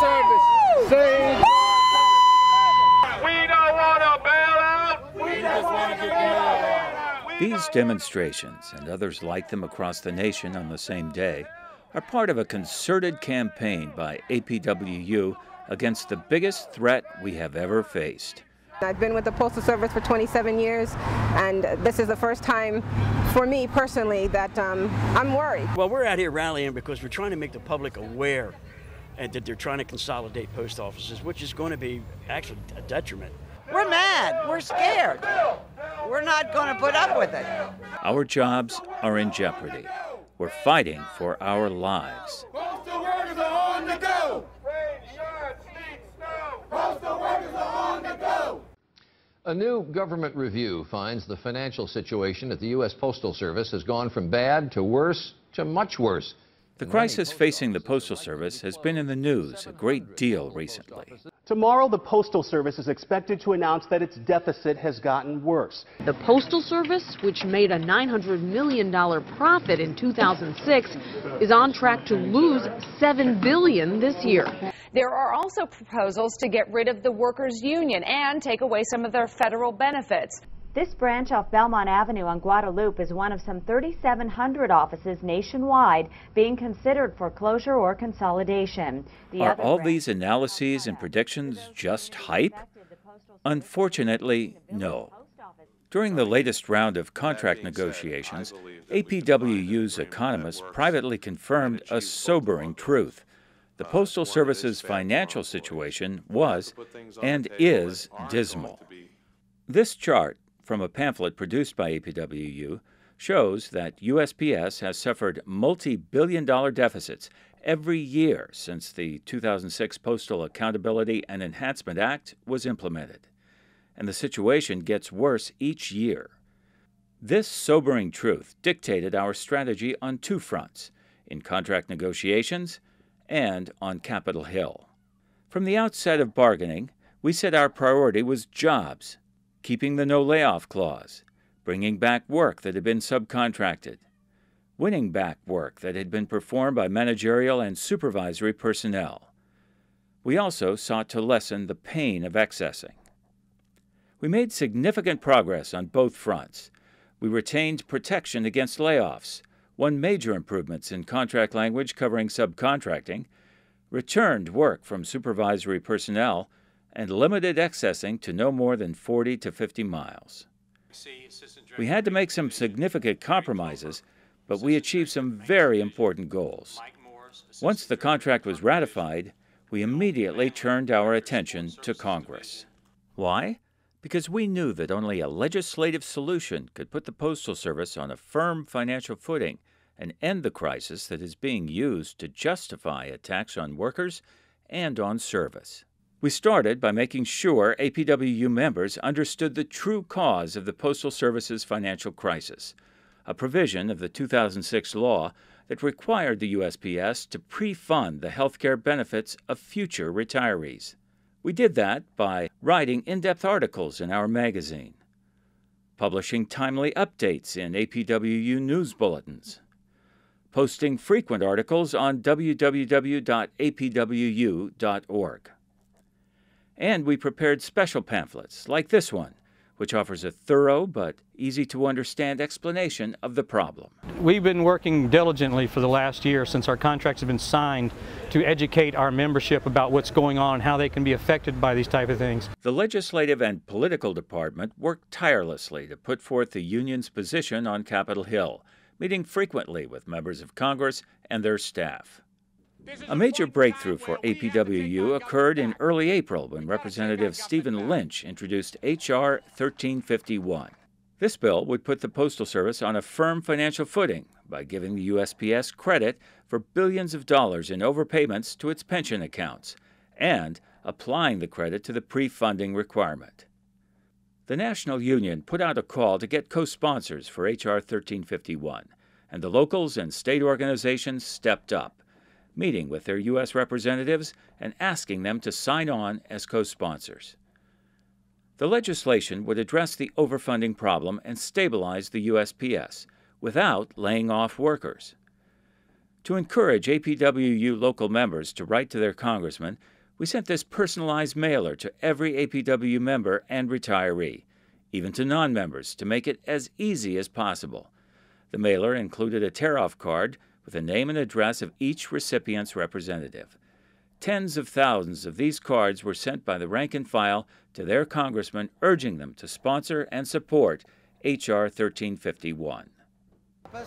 Service. Save We don't want a bailout. We just want to get the These demonstrations and others like them across the nation on the same day are part of a concerted campaign by APWU against the biggest threat we have ever faced. I've been with the Postal Service for 27 years, and this is the first time for me personally that um, I'm worried. Well, we're out here rallying because we're trying to make the public aware and that they're trying to consolidate post offices, which is going to be actually a detriment. We're mad. We're scared. We're not going to put up with it. Our jobs are in jeopardy. We're fighting for our lives. Postal workers are on the go. Rain, shine, sleet, snow. Postal workers are on the go. A new government review finds the financial situation at the U.S. Postal Service has gone from bad to worse to much worse. The crisis facing the Postal Service has been in the news a great deal recently. Tomorrow, the Postal Service is expected to announce that its deficit has gotten worse. The Postal Service, which made a $900 million profit in 2006, is on track to lose 7 billion this year. There are also proposals to get rid of the workers' union and take away some of their federal benefits. This branch off Belmont Avenue on Guadalupe is one of some 3,700 offices nationwide being considered for closure or consolidation. The Are all these analyses and predictions just hype? Unfortunately, no. During the latest round of contract negotiations, APWU's economists privately confirmed a sobering truth. The Postal Service's financial situation was and is dismal. This chart from a pamphlet produced by APWU shows that USPS has suffered multi billion dollar deficits every year since the 2006 Postal Accountability and Enhancement Act was implemented. And the situation gets worse each year. This sobering truth dictated our strategy on two fronts in contract negotiations and on Capitol Hill. From the outset of bargaining, we said our priority was jobs keeping the no layoff clause, bringing back work that had been subcontracted, winning back work that had been performed by managerial and supervisory personnel. We also sought to lessen the pain of excessing. We made significant progress on both fronts. We retained protection against layoffs, won major improvements in contract language covering subcontracting, returned work from supervisory personnel, and limited excessing to no more than 40 to 50 miles. We had to make some significant compromises, but we achieved some very important goals. Once the contract was ratified, we immediately turned our attention to Congress. Why? Because we knew that only a legislative solution could put the Postal Service on a firm financial footing and end the crisis that is being used to justify attacks on workers and on service. We started by making sure APWU members understood the true cause of the Postal Service's financial crisis, a provision of the 2006 law that required the USPS to pre fund the health care benefits of future retirees. We did that by writing in depth articles in our magazine, publishing timely updates in APWU news bulletins, posting frequent articles on www.apwu.org. And we prepared special pamphlets, like this one, which offers a thorough but easy to understand explanation of the problem. We've been working diligently for the last year since our contracts have been signed to educate our membership about what's going on, how they can be affected by these type of things. The legislative and political department worked tirelessly to put forth the union's position on Capitol Hill, meeting frequently with members of Congress and their staff. A major breakthrough for APWU occurred in early April when Representative Stephen Lynch introduced H.R. 1351. This bill would put the Postal Service on a firm financial footing by giving the USPS credit for billions of dollars in overpayments to its pension accounts and applying the credit to the pre funding requirement. The National Union put out a call to get co sponsors for H.R. 1351, and the locals and state organizations stepped up meeting with their U.S. representatives and asking them to sign on as co sponsors. The legislation would address the overfunding problem and stabilize the USPS without laying off workers. To encourage APWU local members to write to their congressman, we sent this personalized mailer to every APW member and retiree, even to non members, to make it as easy as possible. The mailer included a tear off card with the name and address of each recipient's representative. Tens of thousands of these cards were sent by the rank and file to their congressman urging them to sponsor and support H.R. 1351.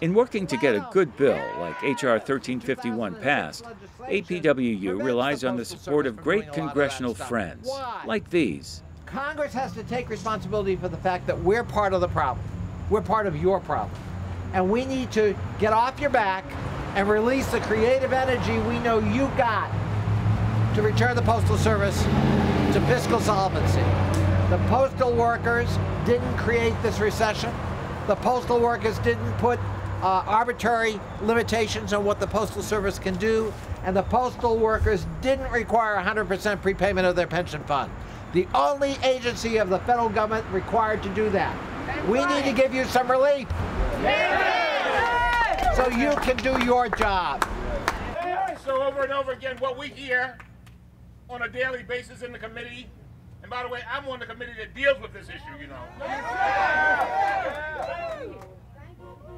In working to get a good bill like H.R. 1351 passed, APWU relies on the support of great congressional friends like these. Congress has to take responsibility for the fact that we're part of the problem. We're part of your problem. And we need to get off your back and release the creative energy we know you got to return the Postal Service to fiscal solvency. The postal workers didn't create this recession. The postal workers didn't put uh, arbitrary limitations on what the Postal Service can do, and the postal workers didn't require 100% prepayment of their pension fund. The only agency of the federal government required to do that. We need to give you some relief so you can do your job. So over and over again, what we hear on a daily basis in the committee and by the way, I'm on the committee that deals with this issue, you know.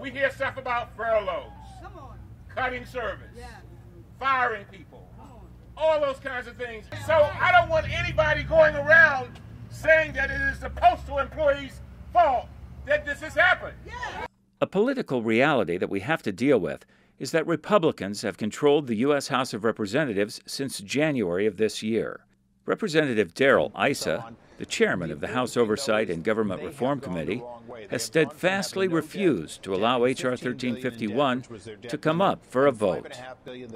We hear stuff about furloughs, cutting service, firing people, all those kinds of things. So I don't want anybody going around saying that it is the postal employees' fault that this has happened. A political reality that we have to deal with is that Republicans have controlled the U.S. House of Representatives since January of this year. Representative Darrell Issa, the chairman of the House Oversight and Government Reform Committee, has steadfastly refused to allow H.R. 1351 to come up for a vote.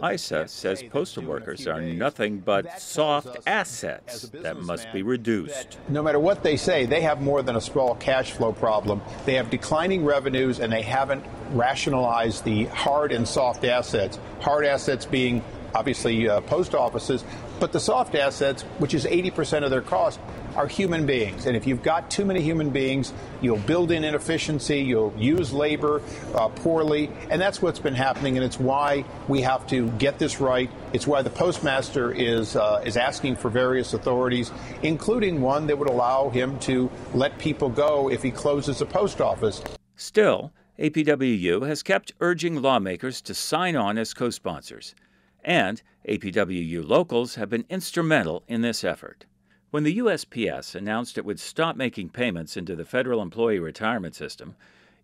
Issa says postal workers are nothing but soft assets that must be reduced. No matter what they say, they have more than a small cash flow problem. They have declining revenues and they haven't rationalized the hard and soft assets. Hard assets being obviously uh, post offices, but the soft assets, which is 80% of their cost, are human beings. And if you've got too many human beings, you'll build in inefficiency, you'll use labor uh, poorly, and that's what's been happening. And it's why we have to get this right. It's why the postmaster is uh, is asking for various authorities, including one that would allow him to let people go if he closes a post office. Still, APWU has kept urging lawmakers to sign on as co sponsors and APWU locals have been instrumental in this effort. When the USPS announced it would stop making payments into the Federal Employee Retirement System,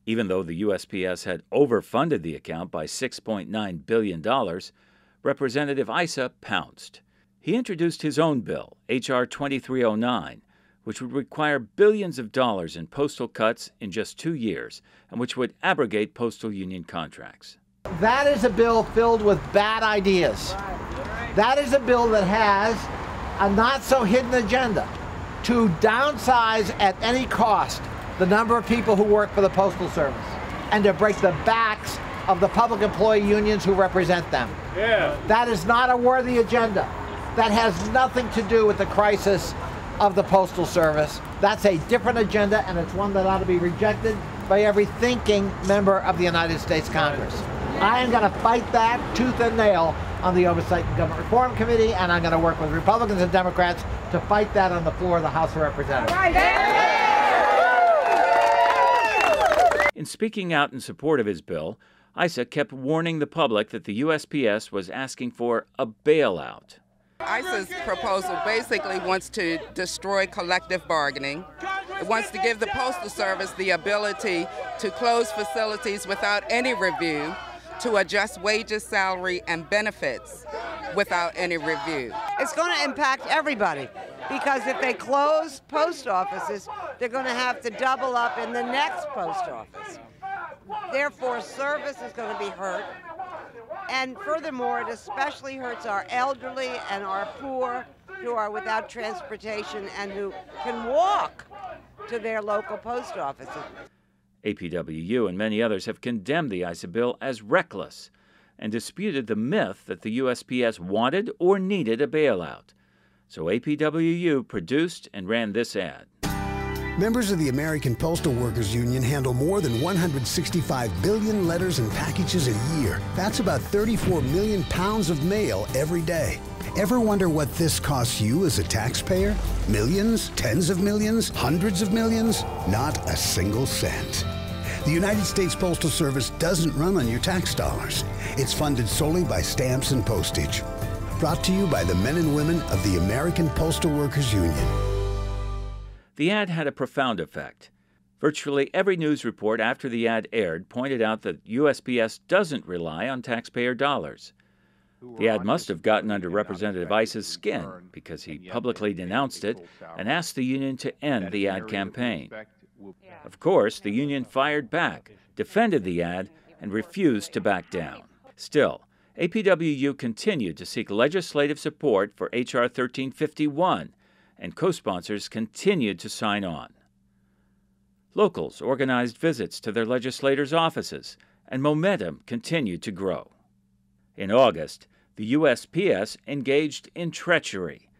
even though the USPS had overfunded the account by $6.9 billion, Representative Issa pounced. He introduced his own bill, H.R. 2309, which would require billions of dollars in postal cuts in just two years and which would abrogate postal union contracts. That is a bill filled with bad ideas. That is a bill that has a not so hidden agenda to downsize at any cost the number of people who work for the Postal Service and to break the backs of the public employee unions who represent them. Yeah. That is not a worthy agenda. That has nothing to do with the crisis of the Postal Service. That's a different agenda, and it's one that ought to be rejected by every thinking member of the United States Congress. I am going to fight that tooth and nail on the Oversight and Government Reform Committee, and I'm going to work with Republicans and Democrats to fight that on the floor of the House of Representatives. In speaking out in support of his bill, Issa kept warning the public that the USPS was asking for a bailout. Issa's proposal basically wants to destroy collective bargaining. It wants to give the Postal Service the ability to close facilities without any review to adjust wages, salary, and benefits without any review. It's going to impact everybody because if they close post offices, they're going to have to double up in the next post office. Therefore, service is going to be hurt. And furthermore, it especially hurts our elderly and our poor who are without transportation and who can walk to their local post offices. APWU and many others have condemned the Issa bill as reckless and disputed the myth that the USPS wanted or needed a bailout. So APWU produced and ran this ad. Members of the American Postal Workers Union handle more than 165 billion letters and packages a year. That's about 34 million pounds of mail every day. Ever wonder what this costs you as a taxpayer? Millions? Tens of millions? Hundreds of millions? Not a single cent. The United States Postal Service doesn't run on your tax dollars. It's funded solely by stamps and postage. Brought to you by the men and women of the American Postal Workers Union. The ad had a profound effect. Virtually every news report after the ad aired pointed out that USPS doesn't rely on taxpayer dollars. The ad must have gotten under Representative Issa's skin because he publicly denounced it and asked the union to end the ad campaign. Of course, the union fired back, defended the ad, and refused to back down. Still, APWU continued to seek legislative support for H.R. 1351 and co sponsors continued to sign on. Locals organized visits to their legislators' offices, and momentum continued to grow. In August, the USPS engaged in treachery.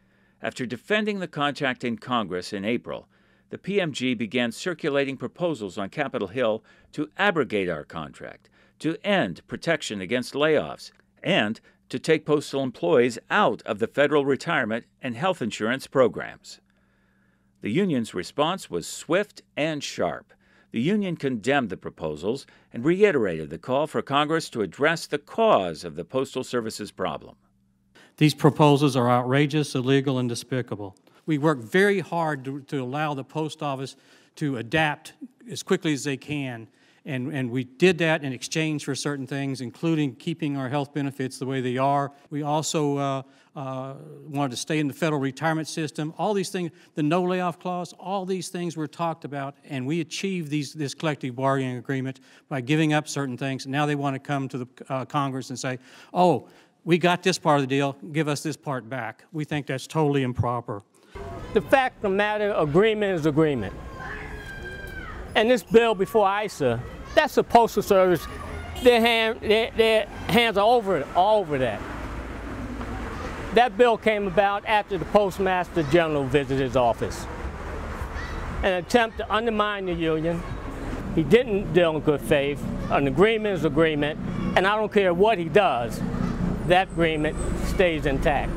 After defending the contract in Congress in April, the PMG began circulating proposals on Capitol Hill to abrogate our contract, to end protection against layoffs, and to take postal employees out of the federal retirement and health insurance programs. The union's response was swift and sharp. The union condemned the proposals and reiterated the call for Congress to address the cause of the Postal Service's problem. These proposals are outrageous, illegal, and despicable. We work very hard to, to allow the post office to adapt as quickly as they can and, and we did that in exchange for certain things, including keeping our health benefits the way they are. We also uh, uh, wanted to stay in the federal retirement system. All these things, the no layoff clause, all these things were talked about, and we achieved these, this collective bargaining agreement by giving up certain things. Now they want to come to the uh, Congress and say, oh, we got this part of the deal, give us this part back. We think that's totally improper. The fact of the matter, agreement is agreement. And this bill before Issa, that's the Postal Service, their, hand, their, their hands are over it, all over that. That bill came about after the Postmaster General visited his office. An attempt to undermine the union. He didn't deal in good faith. An agreement is agreement, and I don't care what he does, that agreement stays intact.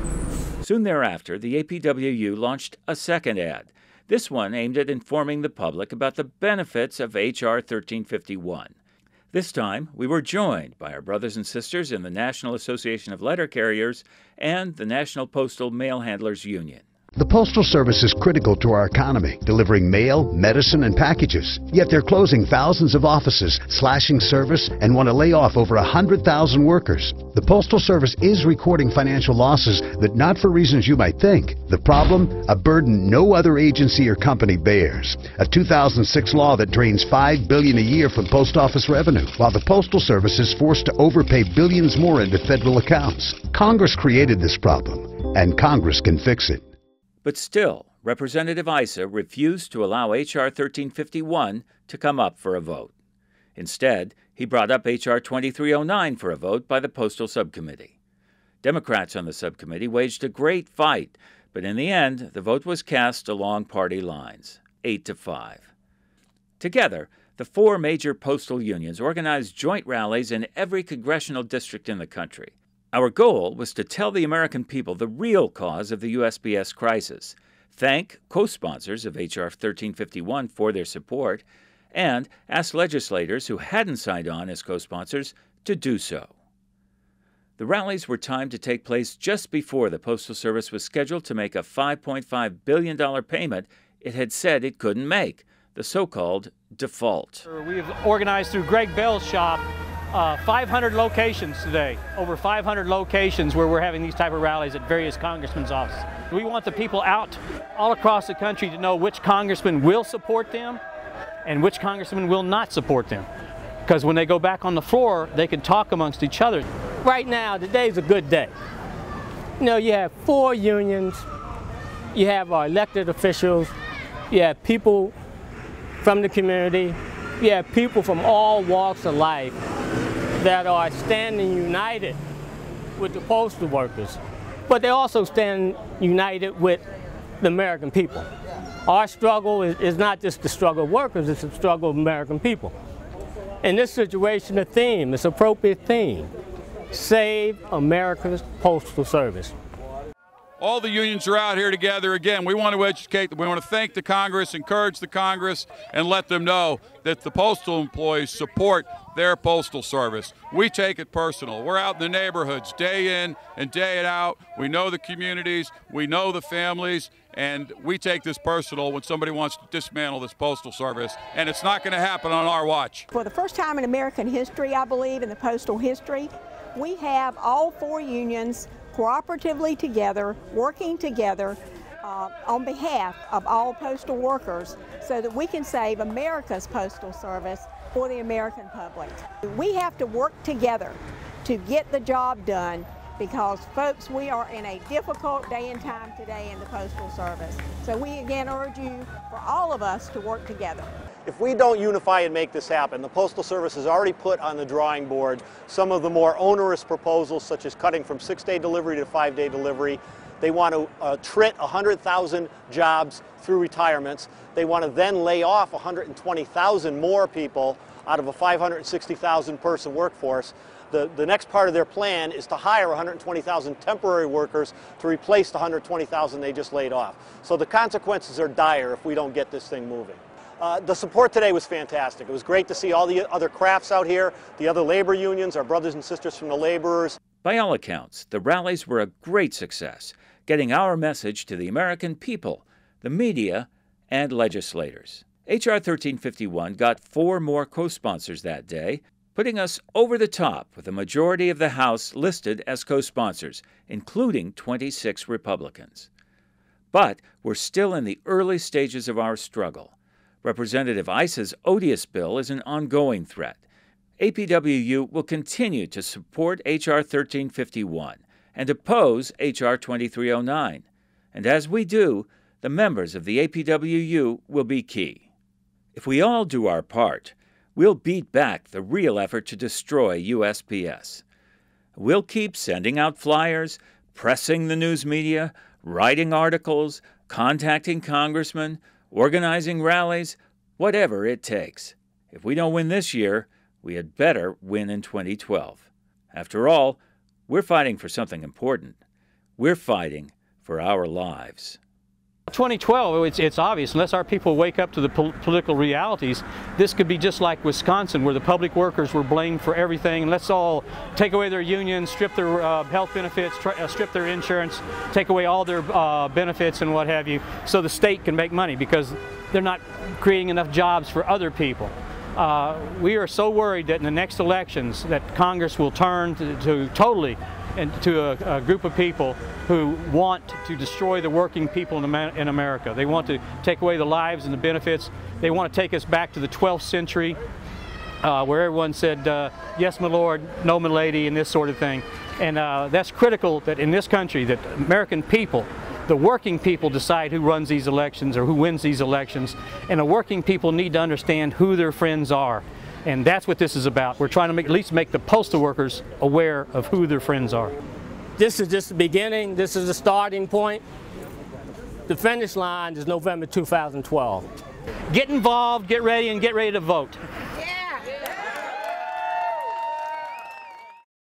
Soon thereafter, the APWU launched a second ad this one aimed at informing the public about the benefits of H.R. 1351. This time, we were joined by our brothers and sisters in the National Association of Letter Carriers and the National Postal Mail Handlers Union. The Postal Service is critical to our economy, delivering mail, medicine, and packages. Yet they're closing thousands of offices, slashing service, and want to lay off over 100,000 workers. The Postal Service is recording financial losses that not for reasons you might think. The problem? A burden no other agency or company bears. A 2006 law that drains 5 billion a year from post office revenue, while the Postal Service is forced to overpay billions more into federal accounts. Congress created this problem, and Congress can fix it. But still, Representative Issa refused to allow H.R. 1351 to come up for a vote. Instead, he brought up H.R. 2309 for a vote by the Postal Subcommittee. Democrats on the subcommittee waged a great fight, but in the end, the vote was cast along party lines, 8 to 5. Together, the four major postal unions organized joint rallies in every congressional district in the country. Our goal was to tell the American people the real cause of the USPS crisis, thank co sponsors of H.R. 1351 for their support, and ask legislators who hadn't signed on as co sponsors to do so. The rallies were timed to take place just before the Postal Service was scheduled to make a $5.5 billion payment it had said it couldn't make, the so called default. We've organized through Greg Bell's shop uh, 500 locations today, over 500 locations where we're having these type of rallies at various congressmen's offices. We want the people out all across the country to know which congressman will support them and which congressman will not support them. Because when they go back on the floor, they can talk amongst each other. Right now, today's a good day. You know, you have four unions, you have our elected officials, you have people from the community, you have people from all walks of life that are standing united with the postal workers, but they also stand united with the American people. Our struggle is, is not just the struggle of workers, it's the struggle of American people. In this situation, the theme, this appropriate theme, save America's Postal Service. All the unions are out here together again. We want to educate. We want to thank the Congress, encourage the Congress, and let them know that the postal employees support their postal service. We take it personal. We're out in the neighborhoods day in and day out. We know the communities, we know the families, and we take this personal when somebody wants to dismantle this postal service, and it's not going to happen on our watch. For the first time in American history, I believe, in the postal history, we have all four unions cooperatively together, working together uh, on behalf of all postal workers so that we can save America's postal service for the American public. We have to work together to get the job done because folks, we are in a difficult day and time today in the Postal Service. So we again urge you for all of us to work together. If we don't unify and make this happen, the Postal Service has already put on the drawing board some of the more onerous proposals, such as cutting from six-day delivery to five-day delivery. They want to uh, trit 100,000 jobs through retirements. They want to then lay off 120,000 more people out of a 560,000 person workforce. The, the next part of their plan is to hire 120,000 temporary workers to replace the 120,000 they just laid off. So the consequences are dire if we don't get this thing moving. Uh, the support today was fantastic. It was great to see all the other crafts out here, the other labor unions, our brothers and sisters from the laborers. By all accounts, the rallies were a great success, getting our message to the American people, the media, and legislators. H.R. 1351 got four more co sponsors that day, putting us over the top with a majority of the House listed as co sponsors, including 26 Republicans. But we're still in the early stages of our struggle. Representative Issa's odious bill is an ongoing threat. APWU will continue to support H.R. 1351 and oppose H.R. 2309. And as we do, the members of the APWU will be key. If we all do our part, we'll beat back the real effort to destroy USPS. We'll keep sending out flyers, pressing the news media, writing articles, contacting congressmen, organizing rallies, whatever it takes. If we don't win this year, we had better win in 2012. After all, we're fighting for something important. We're fighting for our lives. 2012, it's, it's obvious, unless our people wake up to the pol political realities, this could be just like Wisconsin, where the public workers were blamed for everything. Let's all take away their unions, strip their uh, health benefits, uh, strip their insurance, take away all their uh, benefits and what have you, so the state can make money because they're not creating enough jobs for other people. Uh, we are so worried that in the next elections that Congress will turn to, to totally and to a, a, group of people who want to destroy the working people in, in America. They want to take away the lives and the benefits. They want to take us back to the 12th century uh, where everyone said, uh, yes, my lord, no, my lady, and this sort of thing. And uh, that's critical that in this country that American people, the working people decide who runs these elections or who wins these elections. And the working people need to understand who their friends are. And that's what this is about. We're trying to make, at least make the postal workers aware of who their friends are. This is just the beginning. This is the starting point. The finish line is November 2012. Get involved, get ready, and get ready to vote.